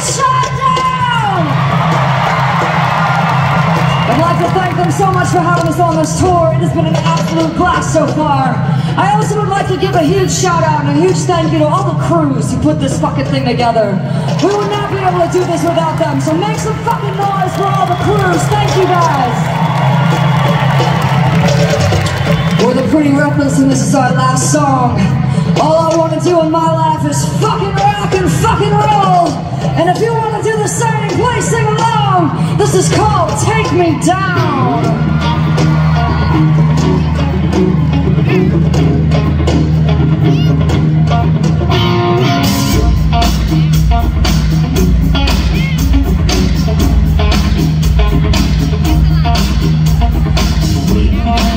shut down! I'd like to thank them so much for having us on this tour. It has been an absolute blast so far. I also would like to give a huge shout out and a huge thank you to all the crews who put this fucking thing together. We would not be able to do this without them, so make some fucking noise for all the crews. Thank you guys. We're the Pretty Reckless and this is our last song. All I want to do in my life is fucking rock and fucking roll. And if you want to do the same, please sing along. This is called Take Me Down.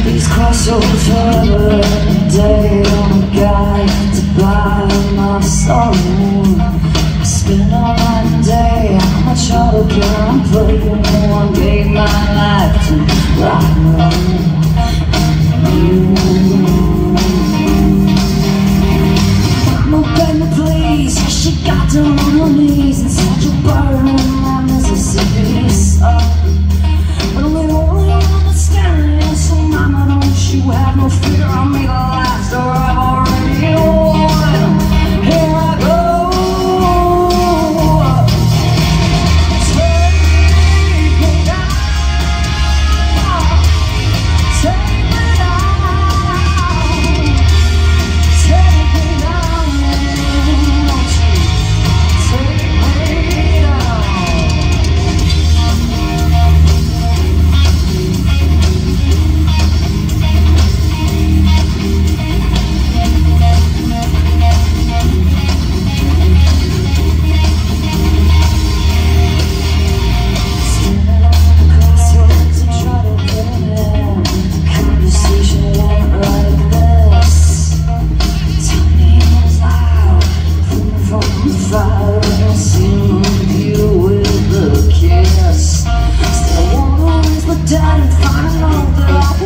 These crossroads forever day on a guide to buy my soul. Spend all my day, I'm a trouble can I play one gave my life to rock and roll.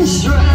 strength.